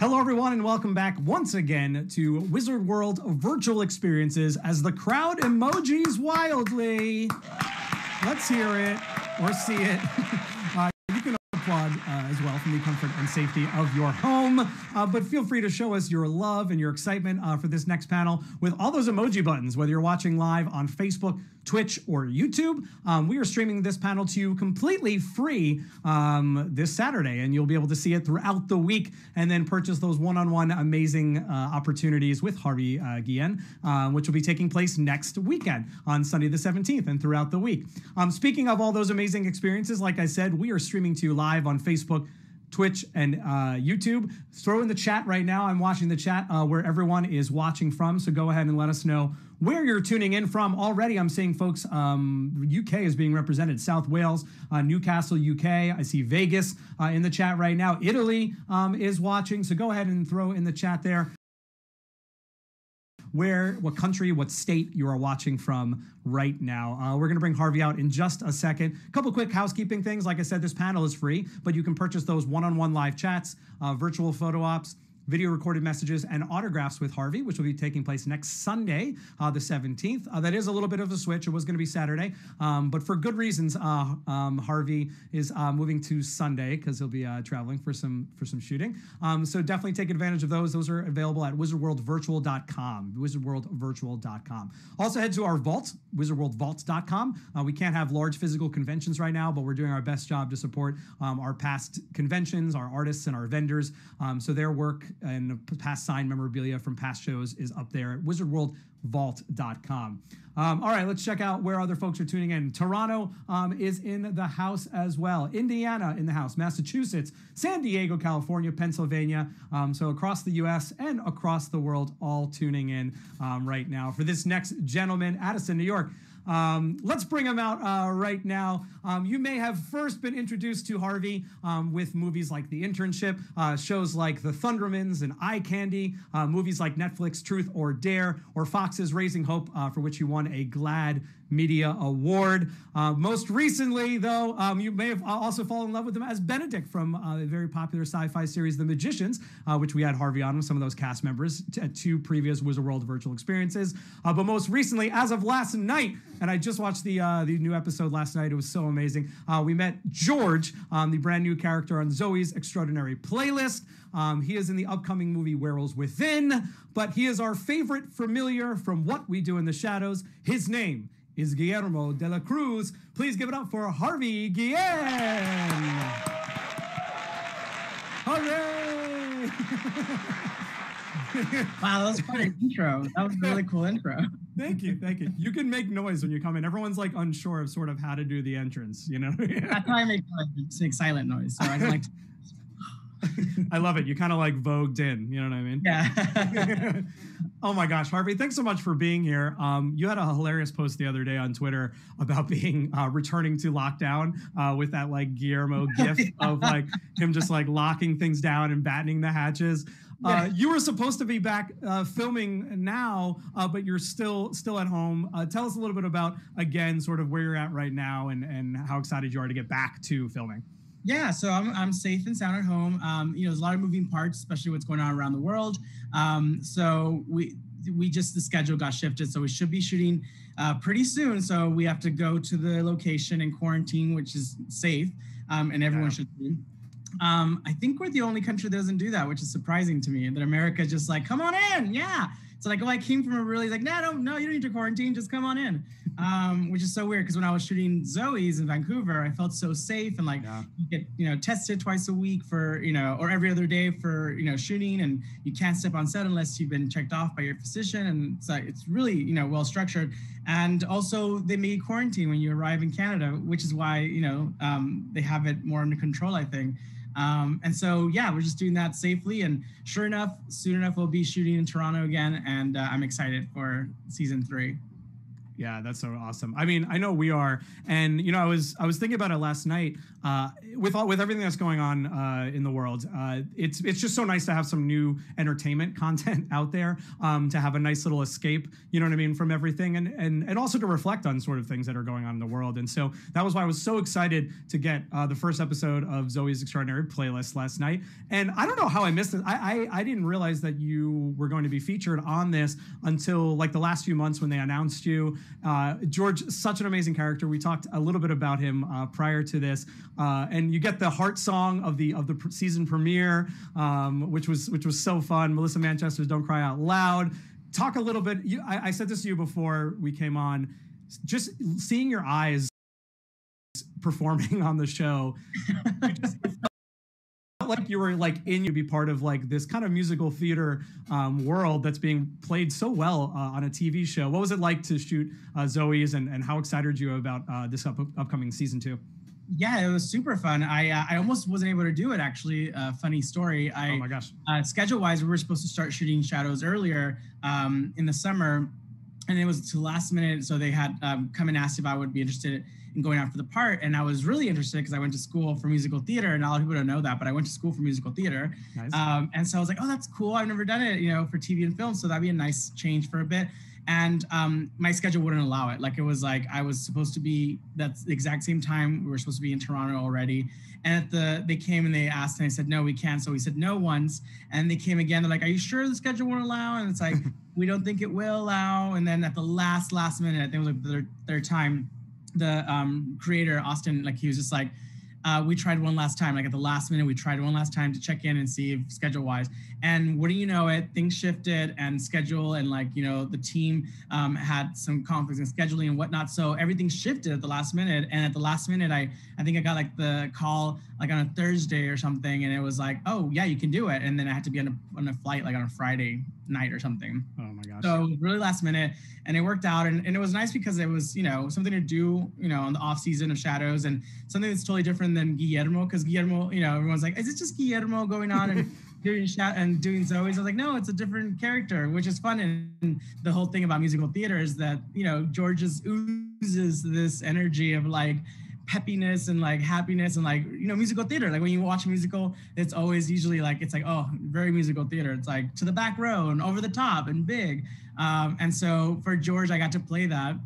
Hello, everyone, and welcome back once again to Wizard World virtual experiences as the crowd emojis wildly. Let's hear it or see it. Uh, you can applaud uh, as well from the comfort and safety of your home, uh, but feel free to show us your love and your excitement uh, for this next panel with all those emoji buttons, whether you're watching live on Facebook, Twitch, or YouTube. Um, we are streaming this panel to you completely free um, this Saturday, and you'll be able to see it throughout the week and then purchase those one on one amazing uh, opportunities with Harvey uh, Guillen, uh, which will be taking place next weekend on Sunday the 17th and throughout the week. Um, speaking of all those amazing experiences, like I said, we are streaming to you live on Facebook. Twitch and uh, YouTube. Throw in the chat right now. I'm watching the chat uh, where everyone is watching from. So go ahead and let us know where you're tuning in from. Already, I'm seeing folks, um, UK is being represented, South Wales, uh, Newcastle, UK. I see Vegas uh, in the chat right now. Italy um, is watching. So go ahead and throw in the chat there where, what country, what state you are watching from right now. Uh, we're going to bring Harvey out in just a second. A couple quick housekeeping things. Like I said, this panel is free, but you can purchase those one on one live chats, uh, virtual photo ops video recorded messages, and autographs with Harvey, which will be taking place next Sunday, uh, the 17th. Uh, that is a little bit of a switch. It was going to be Saturday, um, but for good reasons, uh, um, Harvey is uh, moving to Sunday because he'll be uh, traveling for some for some shooting. Um, so definitely take advantage of those. Those are available at wizardworldvirtual.com, wizardworldvirtual.com. Also head to our vault, wizardworldvault.com. We can't have large physical conventions right now, but we're doing our best job to support um, our past conventions, our artists, and our vendors. Um, so their work and past signed memorabilia from past shows is up there at wizardworldvault.com. Um, all right, let's check out where other folks are tuning in. Toronto um, is in the house as well. Indiana in the house. Massachusetts, San Diego, California, Pennsylvania. Um, so across the U.S. and across the world, all tuning in um, right now. For this next gentleman, Addison, New York. Um, let's bring him out uh, right now. Um, you may have first been introduced to Harvey um, with movies like The Internship, uh, shows like The Thundermans and Eye Candy, uh, movies like Netflix Truth or Dare, or Fox's Raising Hope, uh, for which he won a GLAAD Media Award. Uh, most recently, though, um, you may have also fallen in love with him as Benedict from uh, the very popular sci-fi series The Magicians, uh, which we had Harvey on with some of those cast members at two previous Wizard World virtual experiences. Uh, but most recently, as of last night, and I just watched the uh, the new episode last night. It was so amazing. Uh, we met George, um, the brand new character on Zoey's Extraordinary Playlist. Um, he is in the upcoming movie Werewolves Within, but he is our favorite familiar from What We Do in the Shadows. His name is Guillermo de la Cruz. Please give it up for Harvey Guillen. Hooray! wow, that was quite an intro. That was a really cool intro. Thank you, thank you. You can make noise when you come in. Everyone's like unsure of sort of how to do the entrance. You know, that's why I make like, silent noise. So I like. To- I love it. You kind of like vogued in. You know what I mean? Yeah. oh my gosh, Harvey! Thanks so much for being here. Um, you had a hilarious post the other day on Twitter about being uh, returning to lockdown uh, with that like Guillermo gif of like him just like locking things down and battening the hatches. Uh, you were supposed to be back uh, filming now, uh, but you're still still at home. Uh, tell us a little bit about again, sort of where you're at right now, and and how excited you are to get back to filming. Yeah, so I'm, I'm safe and sound at home. Um, you know, there's a lot of moving parts, especially what's going on around the world. Um, so we we just the schedule got shifted, so we should be shooting uh, pretty soon. So we have to go to the location and quarantine, which is safe, um, and everyone yeah. should be. Um, I think we're the only country that doesn't do that, which is surprising to me. That America just like, come on in, yeah. So like, oh, I came from a really like, no, no, no, you don't need to quarantine, just come on in. Um, which is so weird because when I was shooting Zoey's in Vancouver, I felt so safe and like yeah. you get you know tested twice a week for you know or every other day for you know shooting, and you can't step on set unless you've been checked off by your physician, and so it's really you know well structured. And also they made quarantine when you arrive in Canada, which is why you know um, they have it more under control, I think. Um, and so, yeah, we're just doing that safely. And sure enough, soon enough, we'll be shooting in Toronto again. And uh, I'm excited for season three. Yeah, that's so awesome. I mean, I know we are, and you know, I was I was thinking about it last night. Uh, with all with everything that's going on uh, in the world, uh, it's it's just so nice to have some new entertainment content out there. Um, to have a nice little escape, you know what I mean, from everything, and and and also to reflect on sort of things that are going on in the world. And so that was why I was so excited to get uh, the first episode of Zoey's Extraordinary Playlist last night. And I don't know how I missed it. I, I I didn't realize that you were going to be featured on this until like the last few months when they announced you. Uh, George, such an amazing character. We talked a little bit about him uh, prior to this, uh, and you get the heart song of the of the season premiere, um, which was which was so fun. Melissa Manchester's "Don't Cry Out Loud." Talk a little bit. You, I, I said this to you before we came on. Just seeing your eyes performing on the show, just, like you were like in you be part of like this kind of musical theater um, world that's being played so well uh, on a TV show. What was it like to shoot uh, Zoey's, and, and how excited you about uh, this up- upcoming season two? Yeah, it was super fun. I uh, I almost wasn't able to do it actually. Uh, funny story. I, oh my gosh. Uh, schedule wise, we were supposed to start shooting Shadows earlier um, in the summer, and it was to last minute. So they had um, come and asked if I would be interested in going out for the part, and I was really interested because I went to school for musical theater, and a lot of people don't know that, but I went to school for musical theater. Nice. Um, and so I was like, oh, that's cool. I've never done it, you know, for TV and film, so that'd be a nice change for a bit and um, my schedule wouldn't allow it. Like it was like I was supposed to be that's the exact same time we were supposed to be in Toronto already. And at the they came and they asked and I said no, we can't. So we said no once, and they came again. They're like, are you sure the schedule won't allow? And it's like we don't think it will allow. And then at the last last minute, I think it was like the third time, the um, creator Austin like he was just like uh, we tried one last time. Like at the last minute, we tried one last time to check in and see if schedule wise. And what do you know it, things shifted and schedule and like, you know, the team um, had some conflicts in scheduling and whatnot. So everything shifted at the last minute. And at the last minute, I, I think I got like the call like on a Thursday or something. And it was like, oh yeah, you can do it. And then I had to be on a, on a flight like on a Friday night or something. Oh my gosh. So really last minute and it worked out. And, and it was nice because it was, you know, something to do, you know, on the off season of shadows and something that's totally different than Guillermo. Cause Guillermo, you know, everyone's like, is it just Guillermo going on and doing shout and doing Zoey's? I was like, no, it's a different character, which is fun. And the whole thing about musical theater is that, you know, George just oozes this energy of like, peppiness and like happiness and like you know musical theater like when you watch a musical it's always usually like it's like oh very musical theater it's like to the back row and over the top and big um, and so for george i got to play that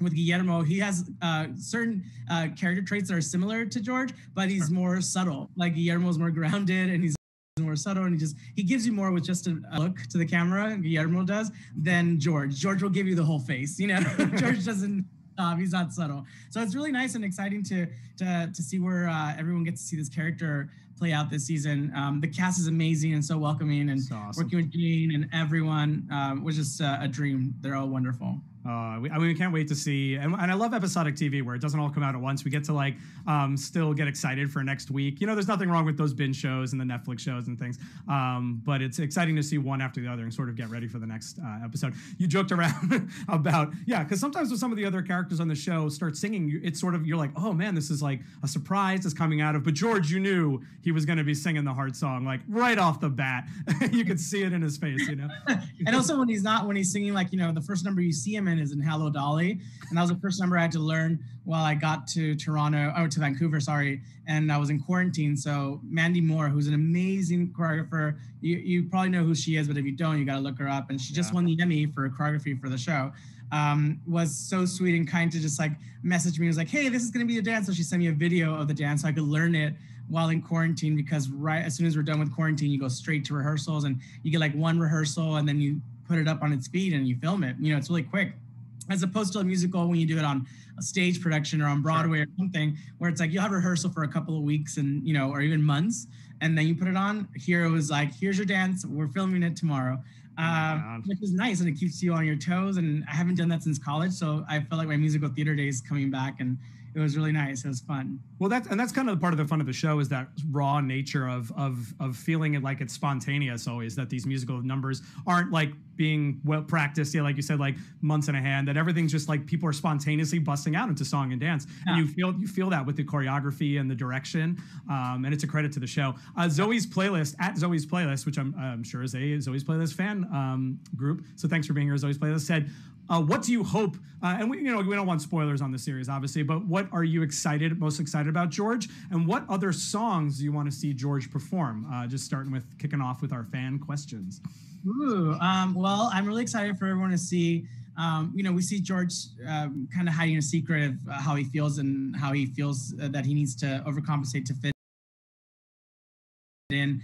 with Guillermo, he has uh, certain uh, character traits that are similar to George, but he's more subtle. Like Guillermo's more grounded and he's more subtle and he just he gives you more with just a look to the camera guillermo does than george george will give you the whole face you know george doesn't um, he's not subtle. So it's really nice and exciting to to to see where uh, everyone gets to see this character play out this season. Um, the cast is amazing and so welcoming, and so awesome. working with Gene and everyone um, was just uh, a dream. They're all wonderful. Uh, we, I mean, we can't wait to see, and, and, I love episodic TV where it doesn't all come out at once. We get to like um, still get excited for next week. You know, there's nothing wrong with those binge shows and the Netflix shows and things, um, but it's exciting to see one after the other and sort of get ready for the next uh, episode. You joked around about yeah, because sometimes when some of the other characters on the show start singing, it's sort of you're like, oh man, this is like a surprise that's coming out of. But George, you knew he was going to be singing the heart song like right off the bat. you could see it in his face, you know. and also when he's not when he's singing like you know the first number you see him in is in Hello Dolly and that was the first number I had to learn while I got to Toronto, or to Vancouver, sorry, and I was in quarantine. So Mandy Moore, who's an amazing choreographer, you, you probably know who she is, but if you don't, you got to look her up. And she just won the Emmy for choreography for the show. Um, was so sweet and kind to just like message me. It was like, hey, this is going to be a dance. So she sent me a video of the dance so I could learn it while in quarantine because right as soon as we're done with quarantine, you go straight to rehearsals and you get like one rehearsal and then you put it up on its feet and you film it. You know, it's really quick as opposed to a musical when you do it on a stage production or on Broadway sure. or something where it's like you have rehearsal for a couple of weeks and you know or even months and then you put it on. Here it was like here's your dance. We're filming it tomorrow. Oh uh, which is nice and it keeps you on your toes. And I haven't done that since college, so I felt like my musical theater days coming back, and it was really nice. It was fun. Well, that's and that's kind of part of the fun of the show is that raw nature of of of feeling it like it's spontaneous always. That these musical numbers aren't like being well practiced, yeah, like you said, like months in a hand, that everything's just like people are spontaneously busting out into song and dance, Yeah. and you feel you feel that with the choreography and the direction, um, and it's a credit to the show. Uh, Zoe's playlist at Zoe's playlist, which I'm, I'm sure is a Zoe's playlist fan um, group. So thanks for being here, Zoe's playlist. Said, uh, what do you hope? Uh, and we, you know, we don't want spoilers on the series, obviously, but what are you excited, most excited about George, and what other songs do you want to see George perform? Uh, just starting with kicking off with our fan questions. Ooh, um, well, I'm really excited for everyone to see. Um, you know, we see George um, kind of hiding a secret of uh, how he feels and how he feels uh, that he needs to overcompensate to fit in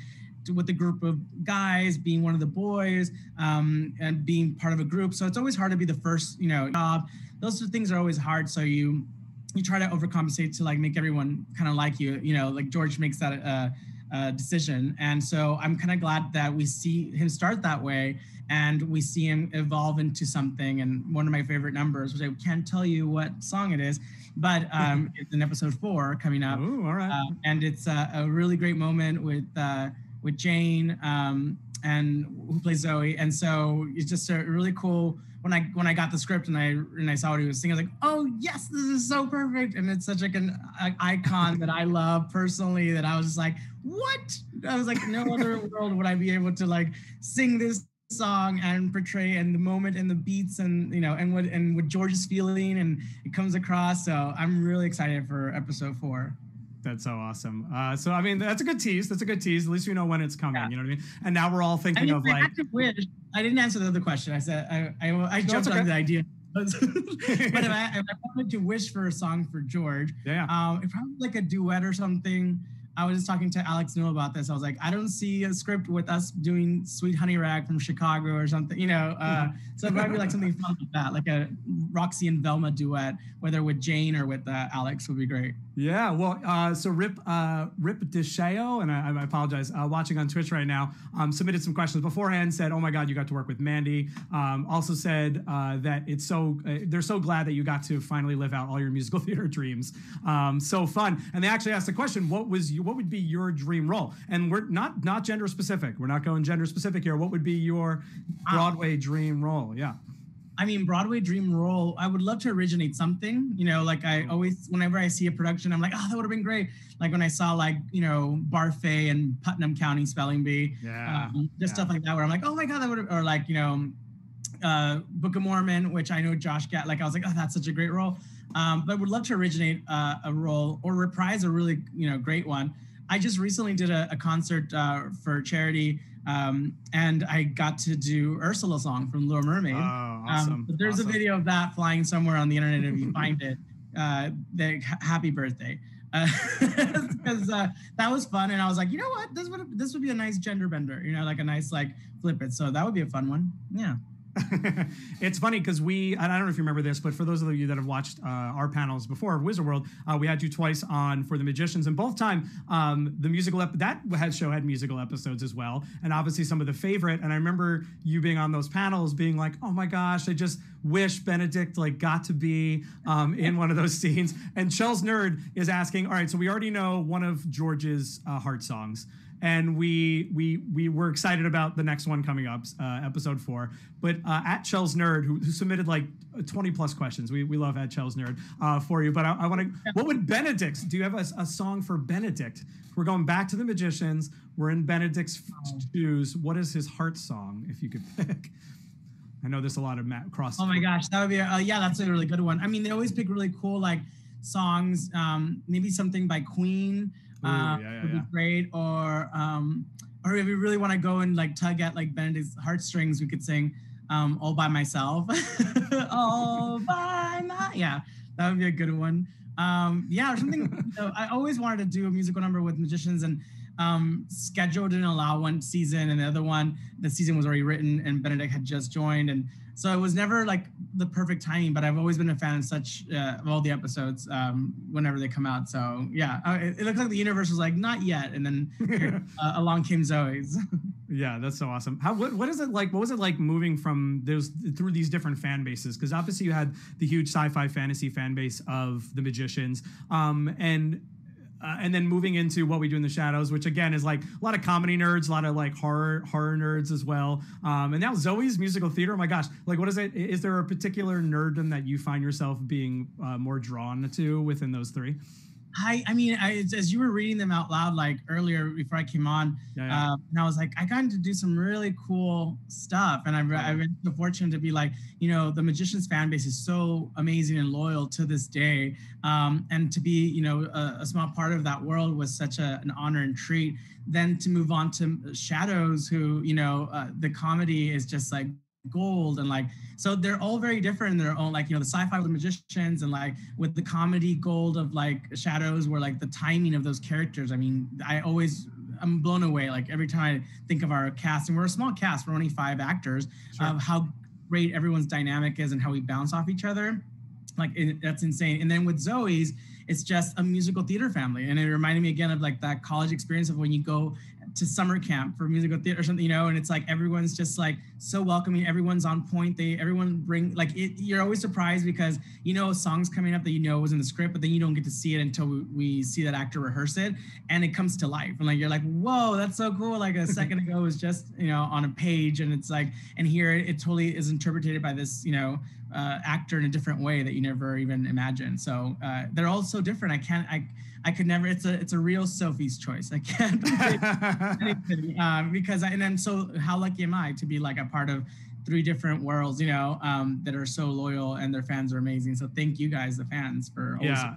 with a group of guys, being one of the boys, um, and being part of a group. So it's always hard to be the first, you know, job. Those things are always hard. So you you try to overcompensate to like make everyone kind of like you. You know, like George makes that uh, uh, decision, and so I'm kind of glad that we see him start that way, and we see him evolve into something. And one of my favorite numbers, which I can't tell you what song it is, but um, it's in episode four coming up Ooh, all right. uh, and it's a, a really great moment with uh, with Jane um, and who plays Zoey, and so it's just a really cool. When I when I got the script and I and I saw what he was singing, I was like, oh yes, this is so perfect, and it's such like an icon that I love personally. That I was just like, what? I was like, no other world would I be able to like sing this song and portray and the moment and the beats and you know and what and what George is feeling and it comes across. So I'm really excited for episode four. That's so awesome. Uh, so I mean, that's a good tease. That's a good tease. At least we know when it's coming. Yeah. You know what I mean? And now we're all I thinking mean, of I like, wish, I didn't answer the other question. I said I I, I jumped okay. on the idea. but if I, if I wanted to wish for a song for George, yeah, um, it probably like a duet or something. I was just talking to Alex Newell about this. I was like, I don't see a script with us doing "Sweet Honey Rag" from Chicago or something, you know. Uh, so it might be like something fun like that, like a Roxie and Velma duet, whether with Jane or with uh, Alex, would be great. Yeah, well, uh, so Rip uh, Rip Desheo, and I, I apologize, uh, watching on Twitch right now, um, submitted some questions beforehand. Said, "Oh my God, you got to work with Mandy." Um, also said uh, that it's so uh, they're so glad that you got to finally live out all your musical theater dreams. Um, so fun, and they actually asked the question, "What was you, what would be your dream role?" And we're not not gender specific. We're not going gender specific here. What would be your Broadway dream role? Yeah. I mean, Broadway dream role. I would love to originate something. You know, like I always, whenever I see a production, I'm like, oh, that would have been great. Like when I saw like you know Barfée and Putnam County Spelling Bee, Yeah, um, just yeah. stuff like that. Where I'm like, oh my god, that would, or like you know, uh, Book of Mormon, which I know Josh got. Like I was like, oh, that's such a great role. Um, but would love to originate uh, a role or reprise a really you know great one. I just recently did a, a concert uh, for charity, um, and I got to do Ursula song from Little Mermaid. Oh, awesome. Um, but there's awesome. a video of that flying somewhere on the internet if you find it. Uh, the, happy birthday. Because uh, that was fun, and I was like, you know what, this would this would be a nice gender bender, you know, like a nice like flip it. So that would be a fun one. Yeah. it's funny because we, I don't know if you remember this, but for those of you that have watched uh, our panels before, of Wizard World, uh, we had you twice on for the Magicians, and both time um, the musical ep- that had show had musical episodes as well, and obviously some of the favorite. And I remember you being on those panels, being like, "Oh my gosh, I just wish Benedict like got to be um, in one of those scenes." And Chell's nerd is asking, "All right, so we already know one of George's uh, heart songs." And we we we were excited about the next one coming up, uh, episode four. But uh, at Chell's Nerd, who, who submitted like twenty plus questions, we, we love at Chell's Nerd uh, for you. But I, I want to, what would Benedict? Do you have a, a song for Benedict? We're going back to the magicians. We're in Benedict's Oh. shoes. What is his heart song, if you could pick? I know there's a lot of Matt cross. Oh my gosh, that would be. Uh, yeah, that's a really good one. I mean, they always pick really cool like songs. Um, maybe something by Queen. Uh, yeah, yeah, would be great. Or um, or if we really want to go and like tug at like Benedict's heartstrings, we could sing um, "All by Myself." All by my. Yeah, that would be a good one. Um, yeah, or something. you know, I always wanted to do a musical number with magicians and. Um, schedule didn't allow one season, and the other one, the season was already written, and Benedict had just joined, and so it was never like the perfect timing. But I've always been a fan of such uh, of all the episodes um, whenever they come out. So yeah, uh, it, it looks like the universe was like not yet, and then uh, along came Zoey's. Yeah, that's so awesome. How what, what is it like? What was it like moving from those through these different fan bases? Because obviously you had the huge sci-fi fantasy fan base of the magicians, um, and uh, and then moving into what we do in the shadows, which again is like a lot of comedy nerds, a lot of like horror horror nerds as well. Um, and now Zoey's musical theater. Oh my gosh, like what is it? Is there a particular nerddom that you find yourself being uh, more drawn to within those three? I, I mean, I, as you were reading them out loud, like earlier before I came on, yeah, yeah. Uh, and I was like, I got to do some really cool stuff, and I've, I've been so fortunate to be like, you know, the Magicians fan base is so amazing and loyal to this day, um, and to be, you know, a, a, small part of that world was such a, an honor and treat. Then to move on to Shadows, who, you know, uh, the comedy is just like gold and like so they're all very different in their own like you know the sci-fi with the magicians and like with the comedy gold of like shadows where like the timing of those characters. I mean i always i'm blown away like every time i think of our cast and we're a small cast we're only five actors sure. of how great everyone's dynamic is and how we bounce off each other. Like it, that's insane. And then with zoey's it's just a musical theater family. And it reminded me again of like that college experience of when you go to summer camp for musical theater or something, you know, and it's like everyone's just like so welcoming. Everyone's on point. They everyone bring like it, you're always surprised because you know songs coming up that you know was in the script, but then you don't get to see it until we, we see that actor rehearse it, and it comes to life. And like you're like, whoa, that's so cool. Like a second ago was just you know on a page, and it's like, and here it, it totally is interpreted by this you know uh, actor in a different way that you never even imagined. So uh, they're all so different. I can't I I could never. It's a it's a real Sophie's choice. I can't um, because I, and then so how lucky am I to be like a part of three different worlds, you know, um, that are so loyal and their fans are amazing. So thank you guys, the fans, for yeah.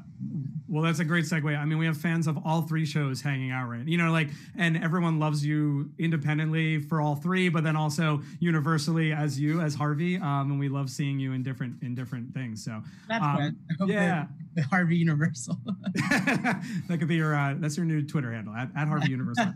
Well, that's a great segue. I mean, we have fans of all three shows hanging out, right? You know, like, and everyone loves you independently for all three, but then also universally as you, as Harvey. Um, and we love seeing you in different in different things. So that's um, good. Yeah, Harvey Universal. that could be your uh, that's your new Twitter handle at, at Harvey Universal.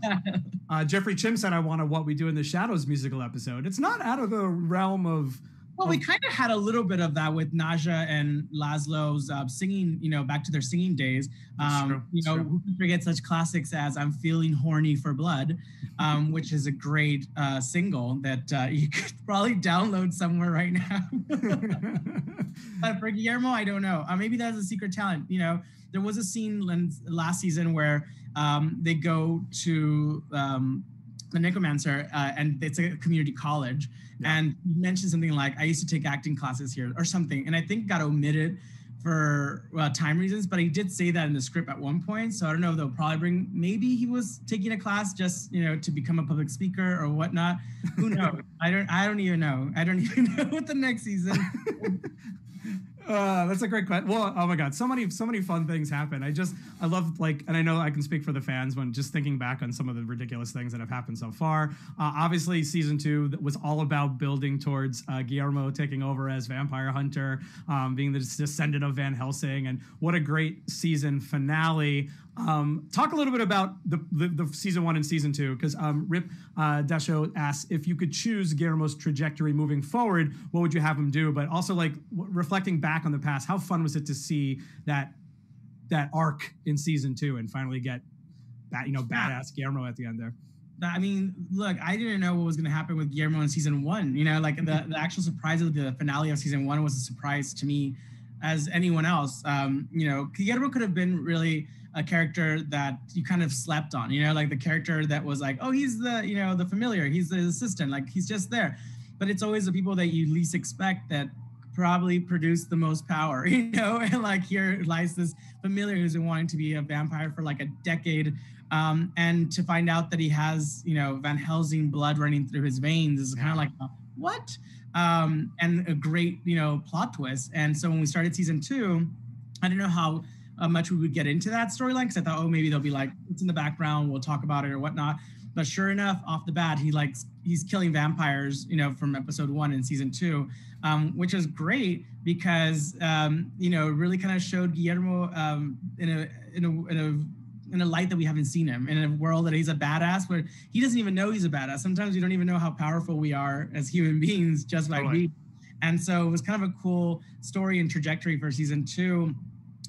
uh, Jeffrey Chim said, "I want a What We Do in the Shadows musical episode." It's not out of the realm of well, we kind of had a little bit of that with Nadja and Laszlo's uh, singing, you know, back to their singing days. Um, you know, who can forget such classics as "I'm Feeling Horny for Blood," um, which is a great uh, single that uh, you could probably download somewhere right now. but for Guillermo, I don't know. Uh, maybe that's a secret talent. You know, there was a scene last season where um, they go to um, the Necromancer, uh, and it's a community college. Yeah. And mentioned something like, I used to take acting classes here or something. And I think got omitted for uh, time reasons, but he did say that in the script at one point. So I don't know if they'll probably bring, maybe he was taking a class just, you know, to become a public speaker or whatnot. Who knows? I don't, I don't even know. I don't even know what the next season Uh, that's a great question. Well, oh my god, so many so many fun things happen. I just I love like, and I know I can speak for the fans when just thinking back on some of the ridiculous things that have happened so far. Uh, obviously, season two was all about building towards uh, Guillermo taking over as vampire hunter, um, being the descendant of Van Helsing, and what a great season finale. Um, talk a little bit about the, the, the season one and season two, because um, Rip uh, Dasho asks if you could choose Guillermo's trajectory moving forward, what would you have him do? But also, like w- reflecting back on the past, how fun was it to see that that arc in season two and finally get that you know badass Guillermo at the end there? I mean, look, I didn't know what was going to happen with Guillermo in season one. You know, like the, the actual surprise of the finale of season one was a surprise to me as anyone else. Um, you know, Guillermo could have been really a character that you kind of slept on, you know, like the character that was like, oh, he's the, you know, the familiar, he's the assistant, like he's just there. But it's always the people that you least expect that probably produce the most power, you know, and like here lies this familiar who's been wanting to be a vampire for like a decade. Um, and to find out that he has, you know, Van Helsing blood running through his veins is kind of like, what? Um, and a great, you know, plot twist. And so when we started season two, I didn't know how uh, much we would get into that storyline because I thought, oh, maybe they'll be like, it's in the background, we'll talk about it or whatnot. But sure enough, off the bat, he likes he's killing vampires, you know, from episode one in season two, um, which is great because um, you know really kind of showed Guillermo um, in a in a in a in a light that we haven't seen him in a world that he's a badass where he doesn't even know he's a badass. Sometimes we don't even know how powerful we are as human beings just by totally. being. And so it was kind of a cool story and trajectory for season two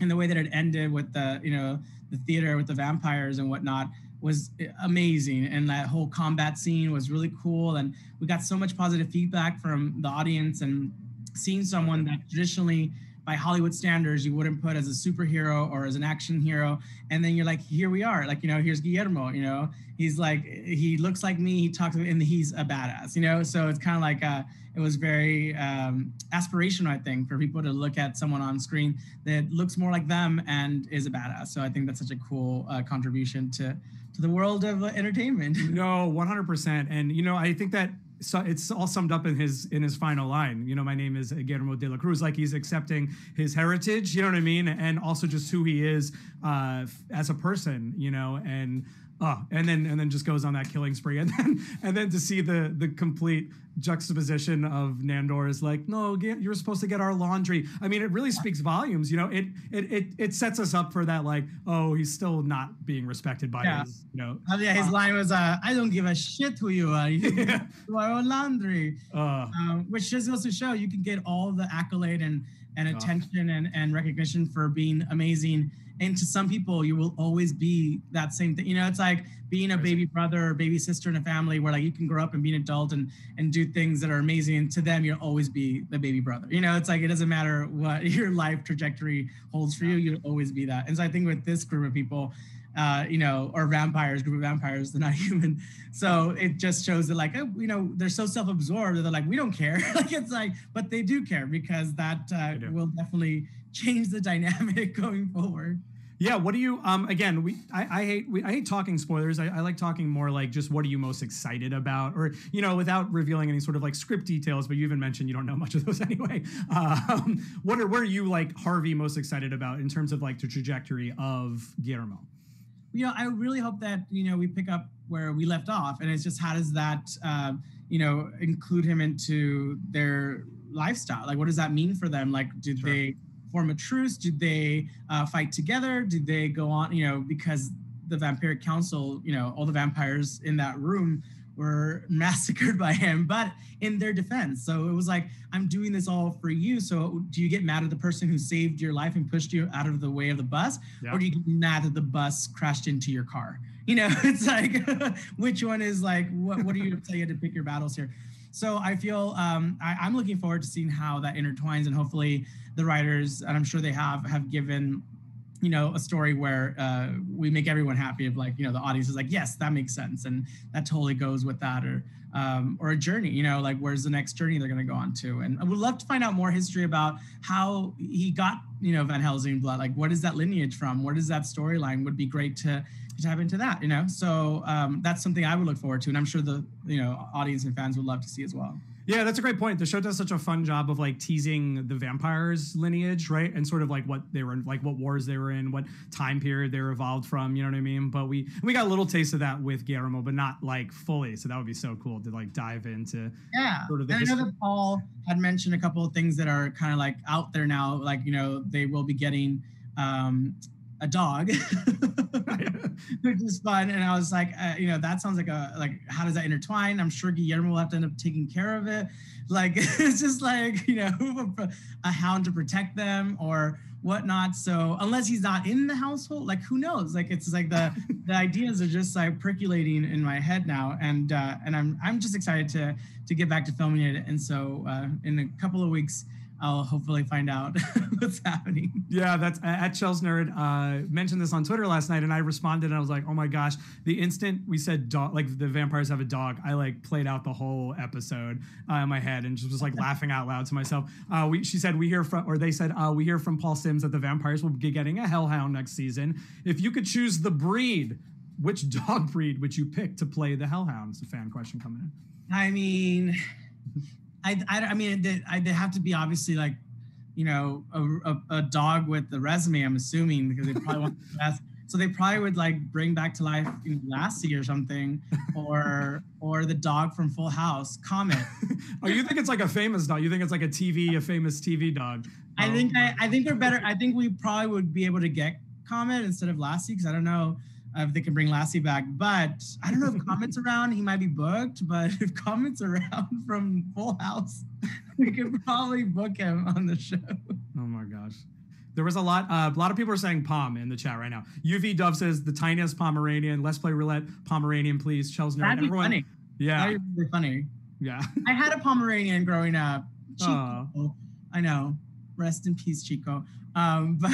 and the way that it ended with the you know the theater with the vampires and whatnot was amazing and that whole combat scene was really cool and we got so much positive feedback from the audience and seeing someone that traditionally by Hollywood standards you wouldn't put as a superhero or as an action hero. And then you're like, here we are. Like, you know, here's Guillermo, you know, he's like, he looks like me, he talks, and he's a badass, you know? So it's kind of like, uh, it was very um, aspirational, I think, for people to look at someone on screen that looks more like them and is a badass. So I think that's such a cool uh, contribution to, to the world of uh, entertainment. No, 100%. And, you know, I think that so it's all summed up in his in his final line. You know, my name is Guillermo de la Cruz. Like he's accepting his heritage. You know what I mean, and also just who he is uh, as a person. You know, and Oh, and then and then just goes on that killing spree, and then and then to see the the complete juxtaposition of Nandor is like, no, get, you're supposed to get our laundry. I mean, it really speaks volumes. You know, it it it it sets us up for that. Like, oh, he's still not being respected by yeah. his, you know. Oh, yeah, his uh, line was, uh, "I don't give a shit who you are. You yeah. do our own laundry," uh, um, which just goes to show you can get all the accolade and and attention and, and recognition for being amazing and to some people you will always be that same thing. You know it's like being a baby brother or baby sister in a family where like you can grow up and be an adult and and do things that are amazing. And to them you'll always be the baby brother. You know it's like it doesn't matter what your life trajectory holds for you you'll always be that. And so i think with this group of people uh, you know, or vampires, group of vampires, they're not human. So it just shows that, like, oh, you know, they're so self-absorbed that they're like, we don't care. like, it's like, but they do care because that uh, will definitely change the dynamic going forward. Yeah. What do you? Um. Again, we. I, I hate. We, I hate talking spoilers. I, I, like talking more like just what are you most excited about, or you know, without revealing any sort of like script details. But you even mentioned you don't know much of those anyway. Um, what are what are you like Harvey most excited about in terms of like the trajectory of Guillermo? You know, I really hope that you know we pick up where we left off, and it's just how does that uh, you know include him into their lifestyle? Like, what does that mean for them? Like, did sure. they form a truce? Did they uh, fight together? Did they go on, you know, because the Vampiric Council, you know, all the vampires in that room were massacred by him, but in their defense. So it was like, I'm doing this all for you. So do you get mad at the person who saved your life and pushed you out of the way of the bus? Yeah. Or do you get mad that the bus crashed into your car? You know, it's like, which one is like, what, what are you tell you to pick your battles here? So I feel um, I, I'm looking forward to seeing how that intertwines and hopefully the writers, and I'm sure they have, have given you know a story where uh, we make everyone happy of like you know the audience is like yes that makes sense and that totally goes with that or um, or a journey you know like where's the next journey they're going to go on to? And i would love to find out more history about how he got you know van helsing blood. Like what is that lineage from? What is that storyline? Would be great to, to tap into that you know so um, that's something i would look forward to and i'm sure the you know audience and fans would love to see as well yeah, that's a great point. The show does such a fun job of like teasing the vampires lineage, right? And sort of like what they were in, like what wars they were in, what time period they were evolved from, you know what I mean? But we we got a little taste of that with Guillermo, but not like fully. So that would be so cool to like dive into yeah. Sort of the and I know that Paul had mentioned a couple of things that are kind of like out there now, like you know, they will be getting um a dog, which is fun. And I was like, uh, you know, that sounds like a like how does that intertwine? I'm sure Guillermo will have to end up taking care of it. Like it's just like you know a hound to protect them or whatnot. So unless he's not in the household, like who knows? Like it's like the the ideas are just like percolating in my head now, and uh, and I'm I'm just excited to to get back to filming it. And so uh, in a couple of weeks I'll hopefully find out what's happening. Yeah, that's at Shells Nerd uh, mentioned this on Twitter last night, and I responded and I was like, "Oh my gosh!" The instant we said dog, like the vampires have a dog, I like played out the whole episode uh, in my head and just was like laughing out loud to myself. Uh, we, she said, "We hear from," or they said, uh, "We hear from Paul Simms that the vampires will be getting a hellhound next season. If you could choose the breed, which dog breed would you pick to play the hellhound?" It's a fan question coming in. I mean, I, I, I mean, they, I, they have to be obviously like, you know, a, a, a dog with the resume. I'm assuming because they probably want the best. So they probably would like bring back to life you know, Lassie or something, or or the dog from Full House, Comet. oh, you think it's like a famous dog? You think it's like a TV, a famous TV dog? I think I, I think they're better. I think we probably would be able to get Comet instead of Lassie because I don't know uh, if they can bring Lassie back. But I don't know if Comet's around. He might be booked. But if Comet's around from Full House, we could probably book him on the show. Oh my gosh. There was a lot. Uh, a lot of people are saying Pom in the chat right now. UV Dove says the tiniest Pomeranian. Let's play roulette. Pomeranian, please. Chelsea. That'd be Everyone, funny. Yeah. That'd be really funny. Yeah. I had a Pomeranian growing up. Oh I know rest in peace, Chico. Um, but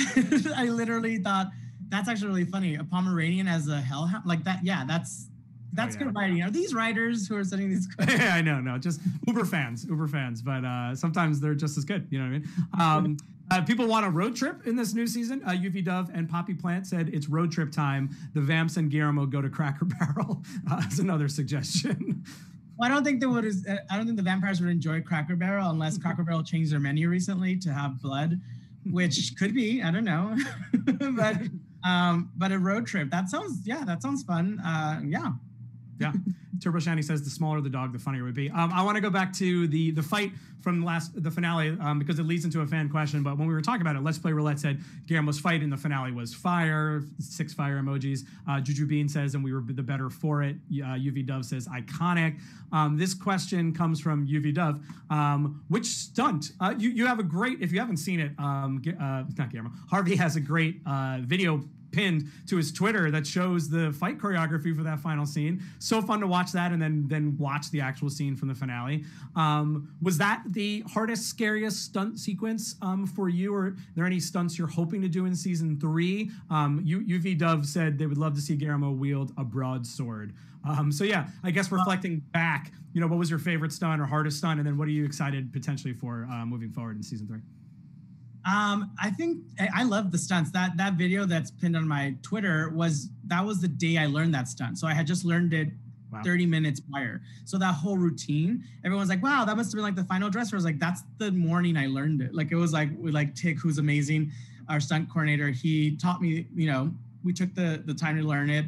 I literally thought that's actually really funny. A Pomeranian as a hellhound, like that. Yeah, that's that's oh, yeah. good writing. Are these writers who are sending these? yeah, I know, no, just Uber fans, Uber fans. But uh, sometimes they're just as good. You know what I mean? Um, uh, people want a road trip in this new season. Uh, UV Dove and Poppy Plant said it's road trip time. The Vamps and Guillermo go to Cracker Barrel. Uh, as another suggestion. Well, I don't think they would. Uh, I don't think the vampires would enjoy Cracker Barrel unless mm-hmm. Cracker Barrel changed their menu recently to have blood, which could be. I don't know, but um, but a road trip that sounds yeah that sounds fun. Uh, yeah. Yeah. Turbo Shiny says the smaller the dog, the funnier it would be. Um, I want to go back to the the fight from the last the finale um, because it leads into a fan question. But when we were talking about it, Let's Play Roulette said Guillermo's fight in the finale was fire, six fire emojis. Uh, Juju Bean says, and we were the better for it. Uh, UV Dove says iconic. Um, this question comes from UV Dove. Um, which stunt? Uh, you you have a great if you haven't seen it. Um, uh, not Guillermo. Harvey has a great uh, video pinned to his Twitter that shows the fight choreography for that final scene. So fun to watch that and then then watch the actual scene from the finale. Um, was that the hardest, scariest stunt sequence um, for you, or are there any stunts you're hoping to do in season three? Um, UV Dove said they would love to see Guillermo wield a broadsword. Um, so yeah, I guess reflecting back, you know, what was your favorite stunt or hardest stunt, and then what are you excited potentially for uh, moving forward in season three? Um, I think I love the stunts. That that video that's pinned on my Twitter was that was the day I learned that stunt. So I had just learned it wow. 30 minutes prior. So that whole routine, everyone's like, wow, that must have been like the final dress. I was like, that's the morning I learned it. Like it was like with like Tick, who's amazing, our stunt coordinator. He taught me, you know, we took the the time to learn it.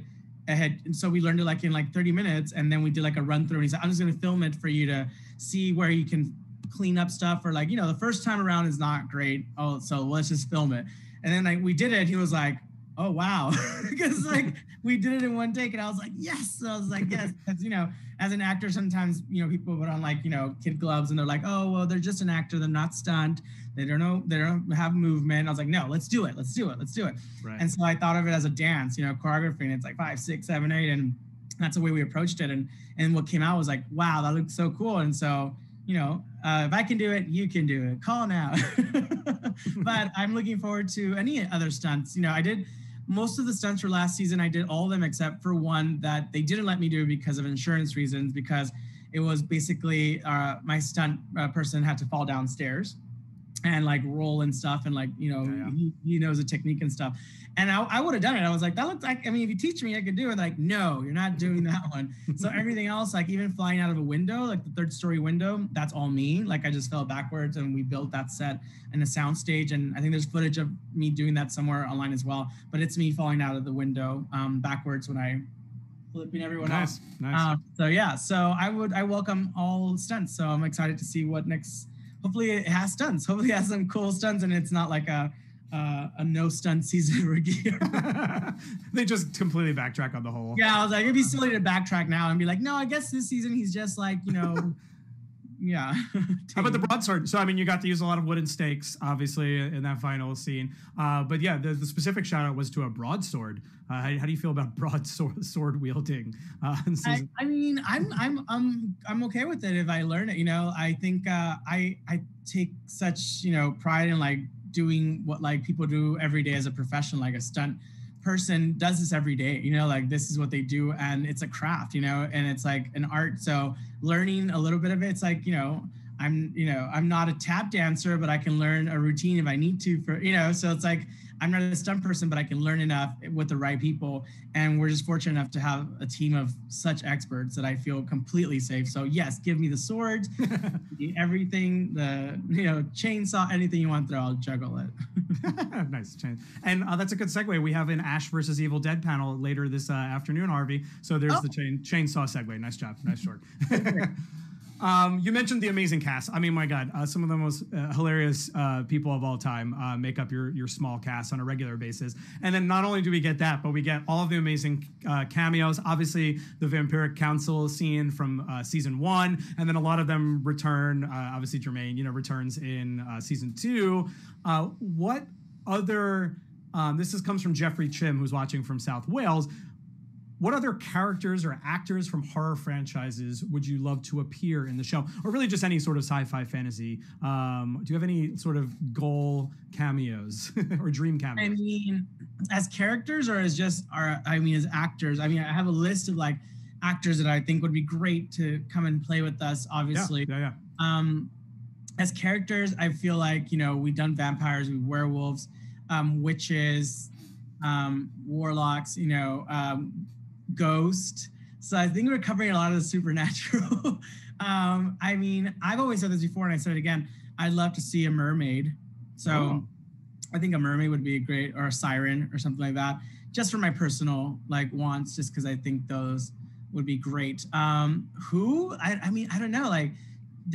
Ahead, and so we learned it like in like 30 minutes, and then we did like a run through. And he said, I'm just gonna film it for you to see where you can clean up stuff or like you know the first time around is not great. Oh so let's just film it. And then like we did it he was like oh wow. Because like we did it in one take and i was like yes. So i was like yes. Because you know as an actor sometimes you know people put on like you know kid gloves and they're like oh well they're just an actor they're not stunt they don't know they don't have movement. I was like no let's do it let's do it let's do it. Right. and so i thought of it as a dance you know choreography and it's like five six seven eight and that's the way we approached it. And and what came out was like wow that looks so cool. And so you know, uh, if I can do it, you can do it. Call now. but I'm looking forward to any other stunts. You know, I did most of the stunts for last season. I did all of them except for one that they didn't let me do because of insurance reasons. Because it was basically uh, my stunt uh, person had to fall downstairs and like roll and stuff and like you know yeah, yeah. He, he, knows the technique and stuff and i, I would have done it i was like that looks like i mean if you teach me i could do it like no you're not doing that one so everything else like even flying out of a window like the third story window that's all me like i just fell backwards and we built that set in a sound stage and i think there's footage of me doing that somewhere online as well but it's me falling out of the window um, backwards when i flipping everyone else. nice, off nice. Um, so yeah so i would i welcome all stunts so i'm excited to see what next hopefully it has stunts. Hopefully it has some cool stunts, and it's not like a uh, a no stunt season Gear. they just completely backtrack on the whole. Yeah, I was like, it'd be silly to backtrack now and be like, no, I guess this season he's just like, you know, yeah. How about the broadsword? So I mean, you got to use a lot of wooden stakes, obviously, in that final scene. Uh, but yeah, the, the, specific shout out was to a broadsword. Uh, how, how, do you feel about broadsword sword wielding? Uh, I, I, mean, I'm I'm I'm I'm okay with it if I learn it. You know, I think uh, I I take such you know pride in like doing what like people do every day as a profession, like a stunt person does this every day you know like this is what they do and it's a craft you know and it's like an art. So learning a little bit of it it's like you know i'm you know i'm not a tap dancer but i can learn a routine if i need to for you know so it's like I'm not a stunt person, but I can learn enough with the right people. And we're just fortunate enough to have a team of such experts that I feel completely safe. So yes, give me the sword, everything, the you know chainsaw, anything you want to throw, I'll juggle it. nice chain. And uh, that's a good segue. We have an Ash versus Evil Dead panel later this uh, afternoon, Harvey. So there's oh. the chain chainsaw segue. Nice job. Nice short. Um, you mentioned the amazing cast. I mean, my God, uh, some of the most uh, hilarious uh, people of all time uh, make up your your small cast on a regular basis. And then not only do we get that, but we get all of the amazing uh, cameos. Obviously, the Vampiric Council scene from uh, season one, and then a lot of them return. obviously, Jermaine, you know, returns in season two. what other? Um, this is, comes from Jeffrey Chim, who's watching from South Wales what other characters or actors from horror franchises would you love to appear in the show, or really just any sort of sci-fi fantasy? Um, do you have any sort of goal cameos or dream cameos? I mean, as characters or as just our, I mean, as actors. I mean, I have a list of like actors that I think would be great to come and play with us. Obviously, yeah, yeah. yeah. Um, as characters, I feel like you know we've done vampires, we've werewolves, um, witches, um, warlocks, you know, um, ghost. So I think we're covering a lot of the supernatural. um, I mean, I've always said this before, and I said it again. I'd love to see a mermaid. So oh. I think a mermaid would be great, or a siren, or something like that. Just for my personal like wants, just because I think those would be great. Um, who? I, I mean, I don't know. Like,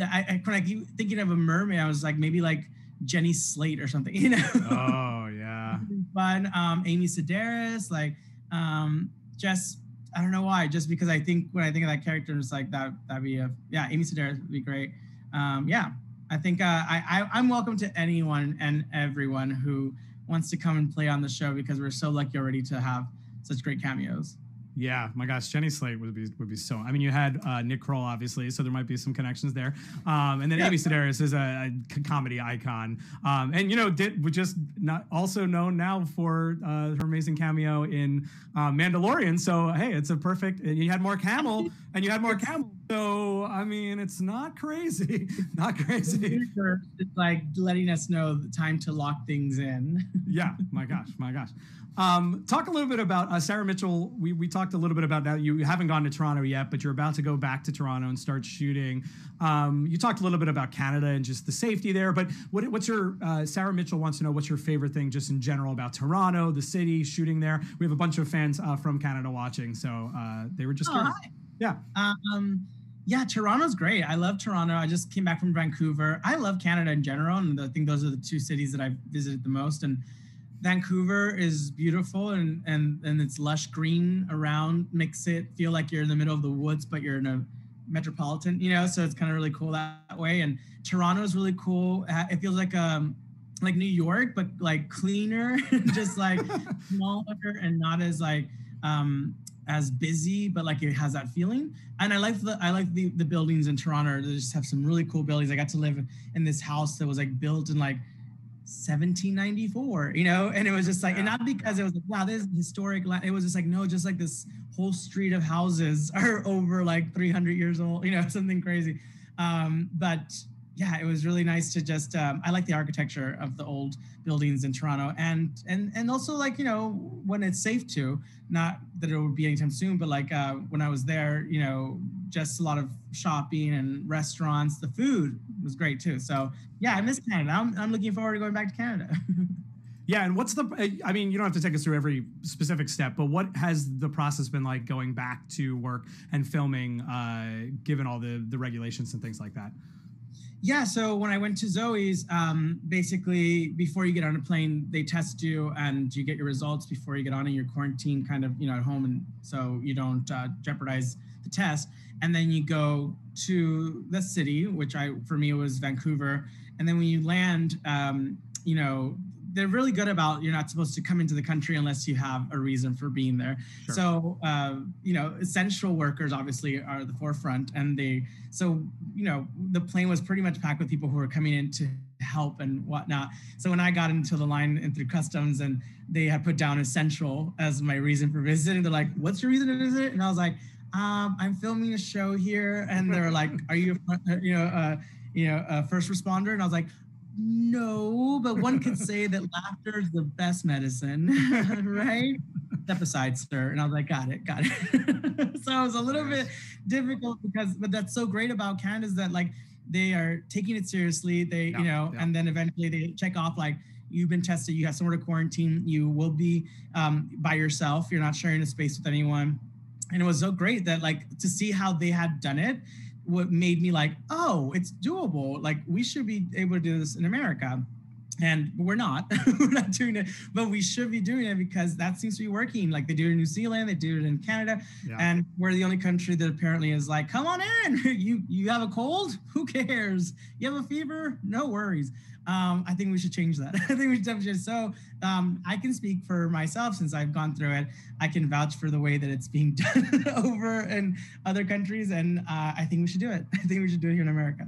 I, I when I keep thinking of a mermaid, I was like maybe like Jenny Slate or something. You know? Oh yeah. Fun. Um, Amy Sedaris, like, um, just I don't know why. Just because I think when I think of that character, it's like that that'd be a yeah. Amy Sedaris would be great. Um, yeah, I think uh, I, I am welcome to anyone and everyone who wants to come and play on the show because we're so lucky already to have such great cameos. Yeah, my gosh, Jenny Slate would be would be so. I mean, you had uh, Nick Kroll, obviously, so there might be some connections there. Um, and then yeah. Amy Sedaris is a, a comedy icon, um, and you know, did just not also known now for uh, her amazing cameo in uh, Mandalorian. So hey, it's a perfect. You had Mark Hamill, and you had Mark Hamill. So I mean, it's not crazy, not crazy. It's like letting us know the time to lock things in. yeah, my gosh, my gosh. Um, talk a little bit about uh, Sarah Mitchell. We, we talked a little bit about that. You haven't gone to Toronto yet, but you're about to go back to Toronto and start shooting. Um, you talked a little bit about Canada and just the safety there. But what, what's your uh, Sarah Mitchell wants to know what's your favorite thing just in general about Toronto, the city, shooting there? We have a bunch of fans uh, from Canada watching, so uh, they were just oh. Yeah. Um, yeah, Toronto's great. I love Toronto. I just came back from Vancouver. I love Canada in general, and I think those are the two cities that I've visited the most. And Vancouver is beautiful and and and it's lush green around makes it feel like you're in the middle of the woods but you're in a metropolitan you know so it's kind of really cool that way and Toronto is really cool it feels like um like New York but like cleaner just like smaller and not as like um as busy but like it has that feeling and I like the I like the the buildings in Toronto they just have some really cool buildings I got to live in this house that was like built in like 1794, you know, and it was just like, yeah. and not because it was like, wow, this is historic. It was just like, no, just like this whole street of houses are over like 300 years old, you know, something crazy. Um, but yeah, it was really nice to just. Um, I like the architecture of the old buildings in Toronto, and and and also like you know when it's safe to. Not that it would be anytime soon, but like uh, when I was there, you know, just a lot of shopping and restaurants. The food was great too. So yeah, I miss Canada. I'm I'm looking forward to going back to Canada. Yeah, and what's the? I mean, you don't have to take us through every specific step, but what has the process been like going back to work and filming, uh, given all the the regulations and things like that? Yeah, so when I went to Zoey's, um, basically before you get on a plane, they test you and you get your results before you get on, and you're quarantined kind of you know at home, and so you don't uh, jeopardize the test. And then you go to the city, which I for me was Vancouver, and then when you land, um, you know they're really good about you're not supposed to come into the country unless you have a reason for being there. Sure. So uh, you know, essential workers obviously are the forefront, and they so you know the plane was pretty much packed with people who were coming in to help and whatnot. So when I got into the line and through customs, and they had put down essential as my reason for visiting, they're like, "What's your reason to visit?" And I was like, um, "I'm filming a show here," and they're like, "Are you, you know, uh, you know, a first responder?" And I was like no, but one could say that laughter is the best medicine, right? Step aside, sir. And I was like, got it, got it. so it was a little bit difficult because, but that's so great about Canada is that like they are taking it seriously. They, yeah, you know, yeah. and then eventually they check off like, you've been tested, you have somewhere to quarantine, you will be um, by yourself, you're not sharing a space with anyone. And it was so great that like to see how they had done it what made me like, oh, it's doable. Like we should be able to do this in America. and we're not. We're not doing it but we should be doing it because that seems to be working. Like they do it in new zealand they do it in canada yeah. and we're the only country that apparently is like come on in. You you have a cold? Who cares? You have a fever? No worries um, i think we should change that. I think we should definitely so um, i can speak for myself since i've gone through it. I can vouch for the way that it's being done over in other countries and uh, i think we should do it. I think we should do it here in america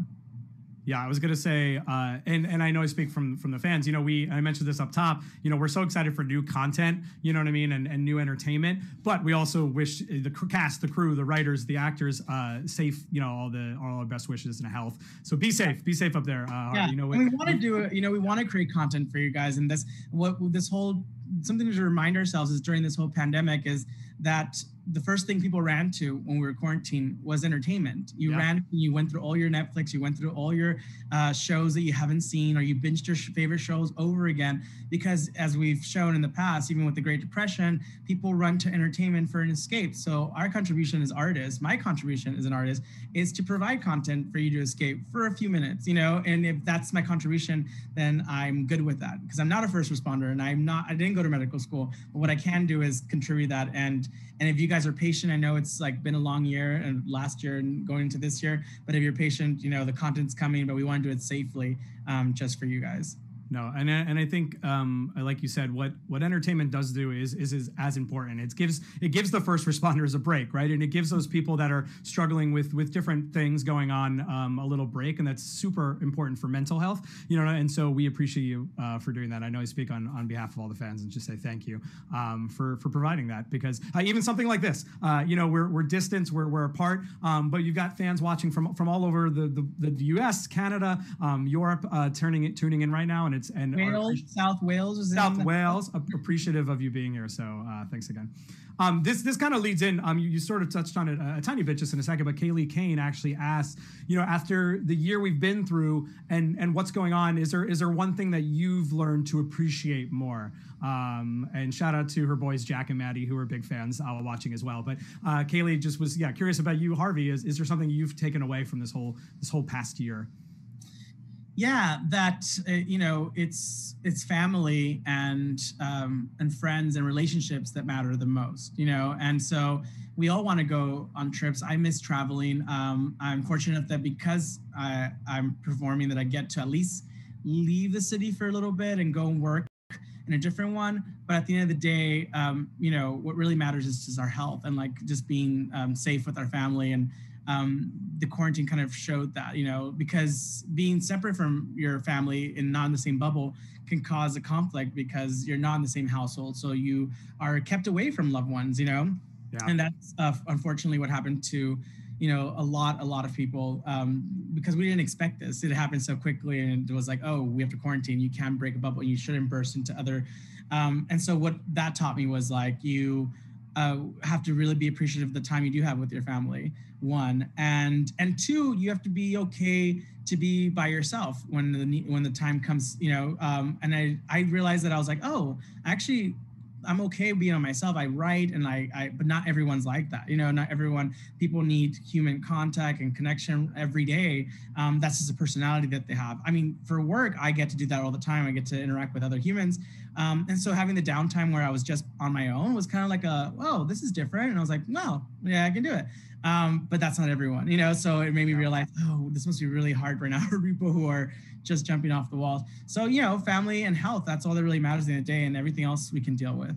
yeah, I was gonna say, uh, and and I know I speak from from the fans. You know, we I mentioned this up top. You know, we're so excited for new content. You know what I mean, and, and new entertainment. But we also wish the cast, the crew, the writers, the actors, uh, safe. You know, all the all our best wishes and health. So be safe, be safe up there. Uh, yeah, you know, we want to do it. You know, we want to create content for you guys, and this what this whole something to remind ourselves is during this whole pandemic is that the first thing people ran to when we were quarantined was entertainment. You yeah. ran, you went through all your Netflix, you went through all your uh, shows that you haven't seen, or you binged your favorite shows over again. Because as we've shown in the past, even with the Great Depression, people run to entertainment for an escape. So our contribution as artists, my contribution as an artist, is to provide content for you to escape for a few minutes. You know, and if that's my contribution, then I'm good with that because I'm not a first responder and I'm not. I didn't go to medical school, but what I can do is contribute that. And and if you guys guys are patient. I know it's like been a long year and last year and going into this year, but if you're patient, you know, the content's coming, but we want to do it safely um, just for you guys. No, and and I think, um, like you said, what what entertainment does do is, is is as important. It gives it gives the first responders a break, right? And it gives those people that are struggling with with different things going on um, a little break, and that's super important for mental health. You know, and so we appreciate you uh, for doing that. I know I speak on on behalf of all the fans and just say thank you um, for for providing that because uh, even something like this, uh, you know, we're we're distant, we're we're apart, um, but you've got fans watching from from all over the the, the U.S., Canada, um, Europe, uh, turning it tuning in right now, and and Wales, South Wales is South Wales. Appreciative of you being here. So uh, thanks again. Um, this this kind of leads in. Um, you, you, sort of touched on it a, a, tiny bit just in a second, but Kaylee Kane actually asked, you know, after the year we've been through and and what's going on, is there is there one thing that you've learned to appreciate more? Um, and shout out to her boys Jack and Maddie, who are big fans uh, watching as well. But uh, Kaylee just was yeah curious about you, Harvey. Is is there something you've taken away from this whole this whole past year? Yeah that uh, you know it's it's family and um, and friends and relationships that matter the most you know? And so we all want to go on trips. I miss traveling. Um, i'm fortunate that because I, i'm performing that i get to at least leave the city for a little bit and go and work in a different one. But at the end of the day um, you know what really matters is just our health and like just being um, safe with our family and um, the quarantine kind of showed that, you know, because being separate from your family and not in the same bubble can cause a conflict because you're not in the same household. So you are kept away from loved ones, you know? Yeah. And that's uh, unfortunately what happened to, you know, a lot, a lot of people um, because we didn't expect this. It happened so quickly and it was like, oh, we have to quarantine. You can't break a bubble. You shouldn't burst into other. Um, and so what that taught me was like, you, uh, have to really be appreciative of the time you do have with your family one. And and two you have to be okay to be by yourself when the when the time comes you know um, and i i realized that i was like oh actually I'm okay being on myself. I write and I, I, but not everyone's like that. You know, not everyone, people need human contact and connection every day. Um, that's just a personality that they have. I mean, for work, I get to do that all the time. I get to interact with other humans. Um, and so having the downtime where I was just on my own was kind of like a, whoa, this is different. And I was like, no, yeah, I can do it. Um, but that's not everyone, you know? So it made me realize, oh, this must be really hard right now for people who are just jumping off the walls. So, you know, family and health, that's all that really matters in the day and everything else we can deal with.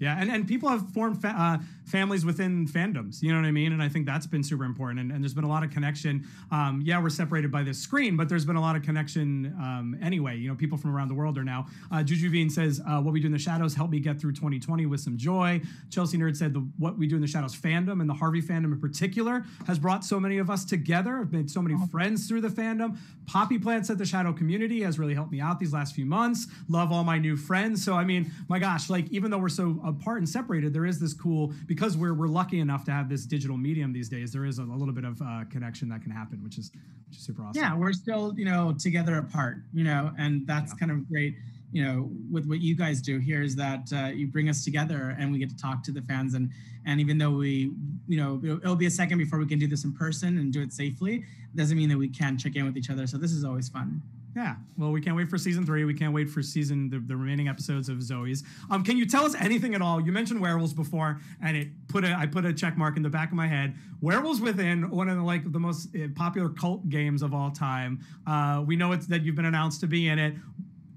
Yeah, and, and people have formed fa- uh, families within fandoms, you know what I mean? And I think that's been super important. And, and there's been a lot of connection. Um, yeah, we're separated by this screen, but there's been a lot of connection um, anyway. You know, people from around the world are now. Uh, Juju Bean says, uh, What we do in the shadows helped me get through 2020 with some joy. Chelsea Nerd said, the What we do in the shadows fandom and the Harvey fandom in particular has brought so many of us together. I've made so many oh. friends through the fandom. Poppy Plant said, The shadow community has really helped me out these last few months. Love all my new friends. So, I mean, my gosh, like, even though we're so apart and separated, there is this cool because we're we're lucky enough to have this digital medium these days. There is a, a little bit of uh, connection that can happen, which is which is super awesome. Yeah, we're still you know together apart, you know, and that's yeah. kind of great. You know, with what you guys do here is that uh, you bring us together and we get to talk to the fans and and even though we you know it'll, it'll be a second before we can do this in person and do it safely, doesn't mean that we can't check in with each other. So this is always fun. Yeah. Well, we can't wait for season three. We can't wait for season the, the remaining episodes of Zoey's. Um, can you tell us anything at all? You mentioned werewolves before, and it put a I put a check mark in the back of my head. Werewolves Within, one of the like the most uh, popular cult games of all time. Uh, we know it's that you've been announced to be in it.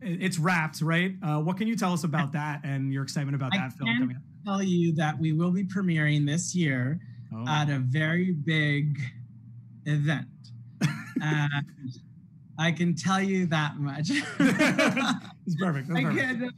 It's wrapped, right? Uh, what can you tell us about that and your excitement about that I film can coming up? tell you that we will be premiering this year Oh. at a very big event. and I can tell you that much. it's perfect. That's I perfect. can't.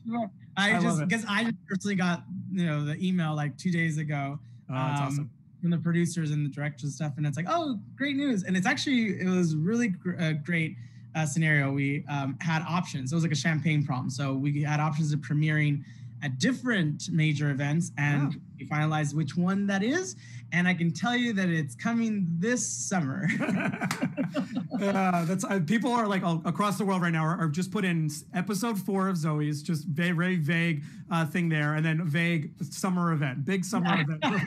I, I just because I just personally got you know the email like two days ago Oh, that's um, awesome. from the producers and the directors and stuff, and it's like, oh, great news! And it's actually it was really gr- a great uh, scenario. We um, had options. It was like a champagne problem. so we had options of premiering at different major events, and Wow. we finalized which one that is. And I can tell you that it's coming this summer. uh, that's uh, people are like all, across the world right now are, are just put in episode four of Zoey's, just very very vague uh, thing there, and then vague summer event, big summer event.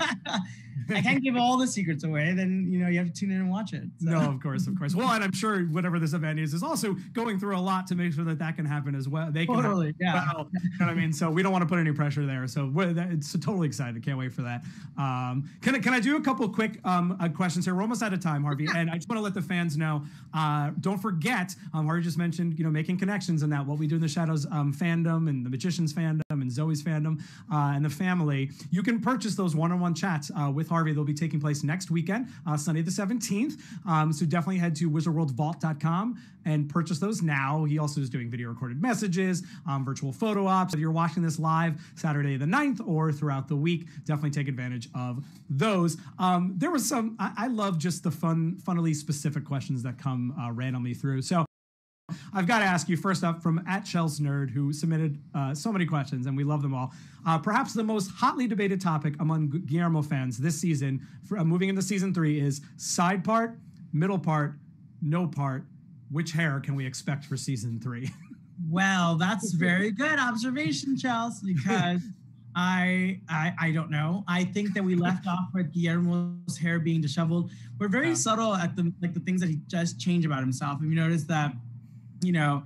I can't give all the secrets away. Then you know you have to tune in and watch it. So. No, of course, of course. Well, and I'm sure whatever this event is is also going through a lot to make sure that that can happen as well. They can Totally, yeah. well, you know what I mean? So we don't want to put any pressure there. So we're, it's totally excited. Can't wait for that. Um, can, I, can I do a couple quick um, uh, questions here? We're almost out of time, Harvey. And I just want to let the fans know, uh, don't forget, um, Harvey just mentioned, you know, making connections and that, what we do in the Shadows um, fandom and the Magicians fandom and Zoey's fandom uh, and the family. You can purchase those one-on-one chats uh, with Harvey. They'll be taking place next weekend, uh, Sunday the 17th. Um, so definitely head to wizardworldvault.com and purchase those now. He also is doing video recorded messages, um, virtual photo ops. If you're watching this live Saturday the 9th or throughout the week, definitely take advantage of those. Um, there was some, I, I love just the fun, funnily specific questions that come uh, randomly through. So I've got to ask you first up from at Shells Nerd, who submitted uh, so many questions, and we love them all. Uh, perhaps the most hotly debated topic among Guillermo fans this season, for, uh, moving into season three, is side part, middle part, no part. Which hair can we expect for season three? Well, that's very good observation, Chelsea, because I, I I don't know. I think that we left off with Guillermo's hair being disheveled. We're very Yeah. subtle at the like the things that he just changed about himself. Have you noticed that, you know,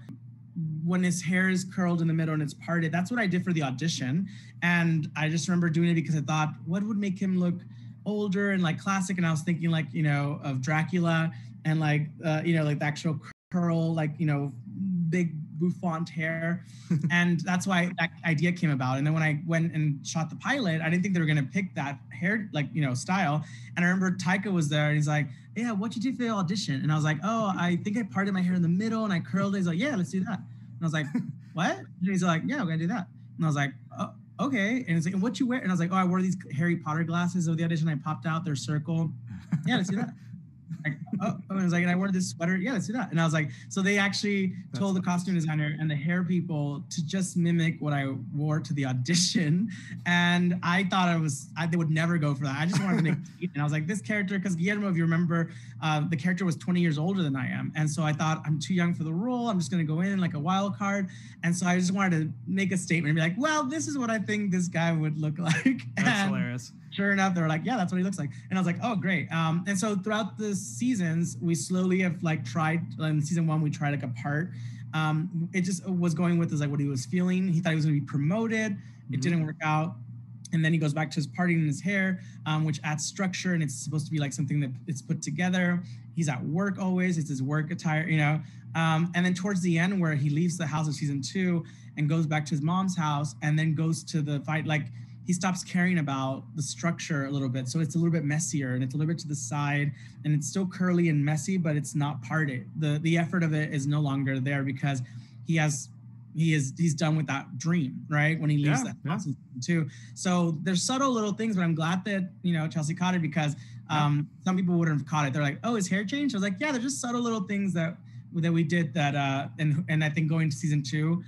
when his hair is curled in the middle and it's parted, that's what I did for the audition. And I just remember doing it because I thought, what would make him look older and like classic? And I was thinking like, you know, of Dracula and like uh, you know, like the actual curl, like, you know, big bouffant hair. and that's why that idea came about. And then when I went and shot the pilot, I didn't think they were gonna pick that hair, like, you know, style. And I remember Taika was there and he's like, Yeah, what'd you do for the audition? And I was like, Oh, I think I parted my hair in the middle and I curled it. He's like, Yeah, let's do that. And I was like, What? And he's like, Yeah, we're gonna do that. And I was like, oh, okay. And he's like, and what you wear? And I was like, Oh, I wore these Harry Potter glasses of the audition. I popped out their circle. Yeah, let's do that. Like, oh, and I was like, and I wore this sweater. Yeah, let's do that. And I was like, so they actually That's told the costume designer and the hair people to just mimic what I wore to the audition. And I thought I was, I, they would never go for that. I just wanted to make, and I was like, this character, because Guillermo, if you remember, uh, the character was 20 years older than I am. And so I thought, I'm too young for the role. I'm just going to go in like a wild card. And so I just wanted to make a statement and be like, well, this is what I think this guy would look like. That's And- hilarious. Sure enough, they were like, yeah, that's what he looks like. And I was like, oh, great. Um, and so throughout the seasons, we slowly have like tried. In season one, we tried like a part. Um, it just was going with is like what he was feeling. He thought he was going to be promoted. It Mhm. didn't work out. And then he goes back to his parting in his hair, um, which adds structure, and it's supposed to be like something that it's put together. He's at work always; it's his work attire, you know. Um, and then towards the end, where he leaves the house of season two and goes back to his mom's house, and then goes to the fight, like he stops caring about the structure a little bit. So it's a little bit messier and it's a little bit to the side and it's still curly and messy, but it's not parted. The the effort of it is no longer there because he has he is he's done with that dream, right? When he leaves Yeah, that yeah. house two. So there's subtle little things, but I'm glad that you know Chelsea caught it because um, some people wouldn't have caught it. They're like, oh, his hair changed? I was like, yeah, they're just subtle little things that that we did that uh and and I think going to season two,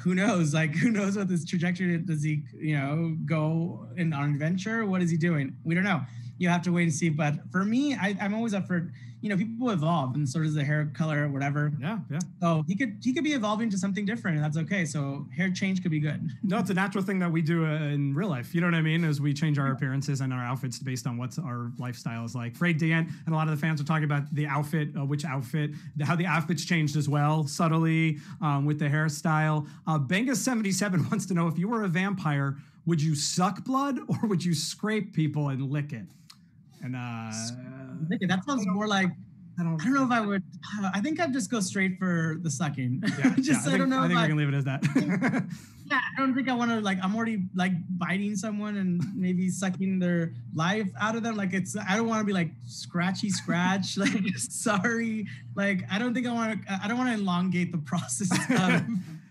who knows? Like, who knows what this trajectory does he, you know, go in on an adventure? What is he doing? We don't know. You have to wait and see. But for me, I, I'm always up for you know people evolve, and so does the hair color or whatever. Yeah, yeah. So he could he could be evolving to something different, and that's okay. So hair change could be good. No, it's a natural thing that we do uh, in real life. You know what I mean? As we change our appearances and our outfits based on what our lifestyle is like. Fred Dan and a lot of the fans are talking about the outfit, uh, which outfit, the, how the outfits changed as well, subtly um, with the hairstyle. Uh, Benga77 wants to know if you were a vampire, would you suck blood or would you scrape people and lick it? And uh, that sounds more like I don't, I don't know if I would. I think I'd just go straight for the sucking. Yeah, just yeah, I, think, I, don't know. I think I can leave it as that. yeah, I don't think I want to like. I'm already like biting someone and maybe sucking their life out of them. Like it's. I don't want to be like scratchy scratch. like sorry. Like I don't think I want to. I don't want to elongate the process. Of,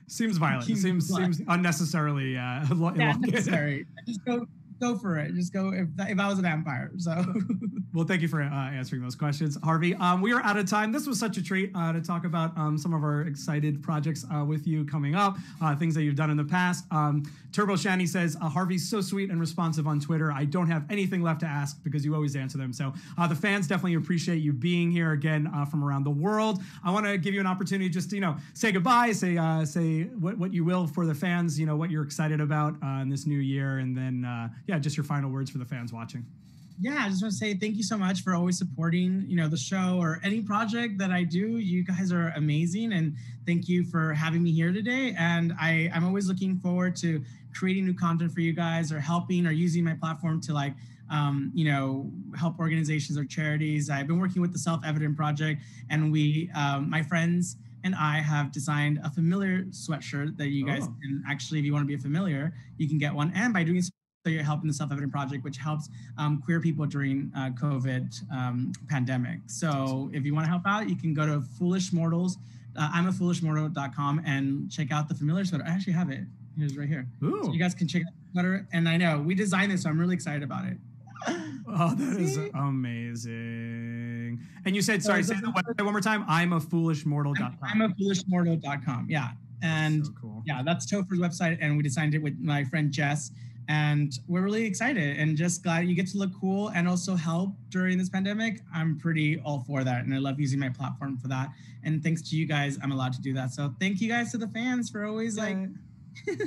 seems violent. Seems blood. seems unnecessarily uh, yeah, necessary. Just go go for it. Just go if if I was a vampire. So. well, thank you for uh, answering those questions, Harvey. Um, we are out of time. This was such a treat uh, to talk about um, some of our excited projects uh, with you coming up, uh, things that you've done in the past. Um, Turbo Shani says uh, Harvey's so sweet and responsive on Twitter. I don't have anything left to ask because you always answer them. So uh, the fans definitely appreciate you being here again from around the world. I want to give you an opportunity just to you know say goodbye, say say what what you will for the fans. You know what you're excited about in this new year, and then yeah, just your final words for the fans watching yeah, I just want to say thank you so much for always supporting, you know, the show or any project that I do. You guys are amazing, and thank you for having me here today. And I, I'm always looking forward to creating new content for you guys, or helping, or using my platform to like, um, you know, help organizations or charities. I've been working with the Self Evident Project, and we, um, my friends and I have designed a familiar sweatshirt that you guys oh. can actually, if you want to be a familiar, you can get one. And by doing so, so you're helping the Self Evident Project, which helps um, queer people during uh, COVID um, pandemic. So if you want to help out, you can go to Foolish Mortals. Uh, I'm a foolishmortal.com and check out the familiar sweater. I actually have it. Here's right here. Ooh. So you guys can check out the sweater. And I know we designed this, so I'm really excited about it. Oh, that is amazing. And you said, sorry, say the website one more time. I'm a foolishmortal.com. I'm, I'm a foolishmortal.com. Yeah. And so cool. yeah, that's Topher's website. And we designed it with my friend Jess and we're really excited and just glad you get to look cool and also help during this pandemic. I'm pretty all for that and i love using my platform for that. And thanks to you guys i'm allowed to do that. So thank you guys to the fans for always like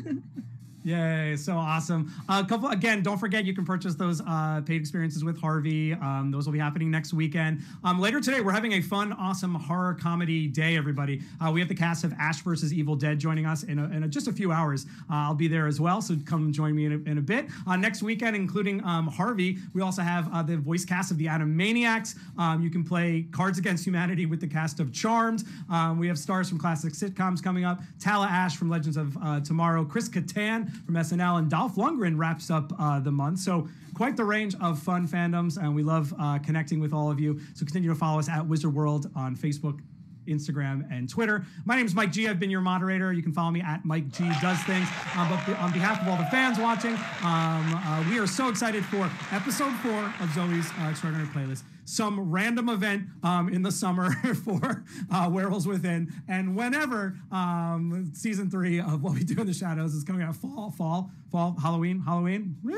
Yay, so awesome. A uh, couple again, don't forget you can purchase those uh, paid experiences with Harvey. Um, those will be happening next weekend. Um, later today, we're having a fun, awesome horror comedy day, everybody. Uh, we have the cast of Ash versus Evil Dead joining us in, a, in a, just a few hours. Uh, I'll be there as well, so come join me in a, in a bit. Uh, next weekend, including um, Harvey, we also have uh, the voice cast of the Animaniacs. Um, you can play Cards Against Humanity with the cast of Charmed. Um, we have stars from classic sitcoms coming up. Tala Ashe from Legends of Tomorrow. Chris Kattan from SNL, and Dolph Lundgren wraps up uh, the month. So quite the range of fun fandoms, and we love uh, connecting with all of you. So continue to follow us at Wizard World on Facebook, Instagram, and Twitter. My name is Mike G. I've been your moderator. You can follow me at Mike G Does Things. Um, but on behalf of all the fans watching, um, uh, we are so excited for episode four of Zoey's uh, Extraordinary Playlist some random event um, in the summer for uh, Werewolves Within. And whenever um, season three of What We Do in the Shadows is coming out, fall, fall, fall, Halloween, Halloween.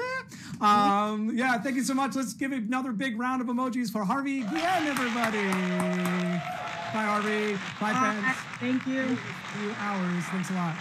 Um, yeah, thank you so much. Let's give another big round of emojis for Harvey Guillen, everybody. Bye, Harvey. Bye, friends. Thank you. Few hours. Thanks a lot.